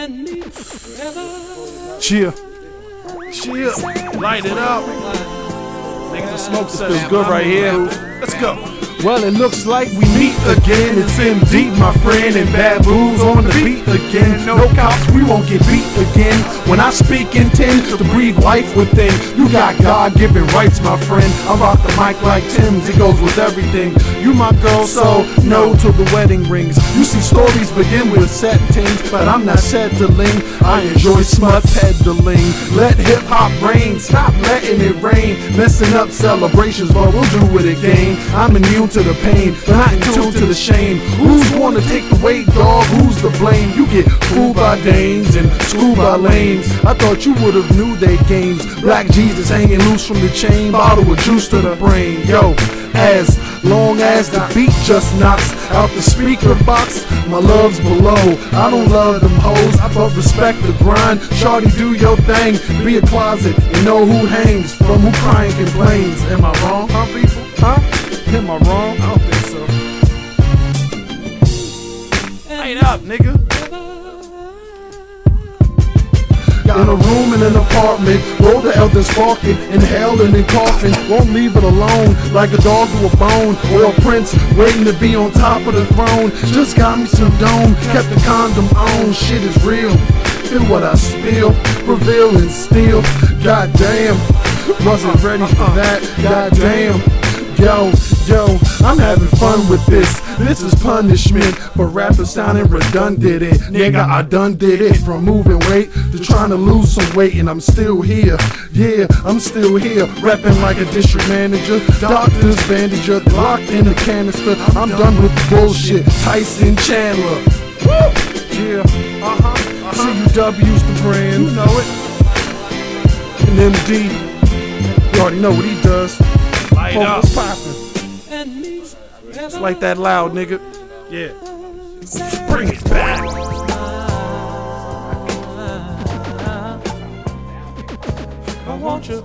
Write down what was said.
and me Cheer. Cheer. Light it up. Niggas a smoke feels good right here. Let's go. Well, it looks like we meet again. It's in deep, my friend, and baboons on the beat again. No cops, we won't get beat again. When I speak, intend to breathe life within. You got God-given rights, my friend. I rock the mic like Tim's. It goes with everything. You my girl, so no to the wedding rings. You see, stories begin with settings, but I'm not settling. I enjoy smut peddling. Let hip hop reign. Stop letting it rain. Messing up celebrations, but we'll do it again. I'm immune to the pain, but not to the shame. Who's wanna take the weight, dog? Who's to blame? You get fooled by dames and schooled by lames. I thought you would've knew they games. Black Jesus hanging loose from the chain, bottle with juice to the brain. Yo, as long as the beat just knocks out the speaker box, my love's below. I don't love them hoes, I but respect the grind. Shorty, do your thing, be a closet and know who hangs from who crying complains. Am I wrong, huh, people? Huh? Am I wrong? Light up, nigga. In a room in an apartment, roll the elder sparking, inhaling and coughing. Won't leave it alone, like a dog to a bone, or a prince waiting to be on top of the throne. Just got me some dome, kept the condom on. Shit is real. Feel what I spill, and steal. Goddamn, wasn't ready for that. Goddamn. Yo, yo, I'm having fun with this. This is punishment for rappers sounding redundant. It, nigga, I done did it from moving weight to trying to lose some weight, and I'm still here. Yeah, I'm still here, rapping like a district manager. Doctors, bandager, locked in a canister. I'm done with the bullshit. Tyson Chandler. Woo! Yeah, uh huh. Uh-huh. CUW's the brand. You know it. And MD. You already know what he does. Light up. what's poppin'? It's like that loud, nigga. Yeah. Bring it back. I want you.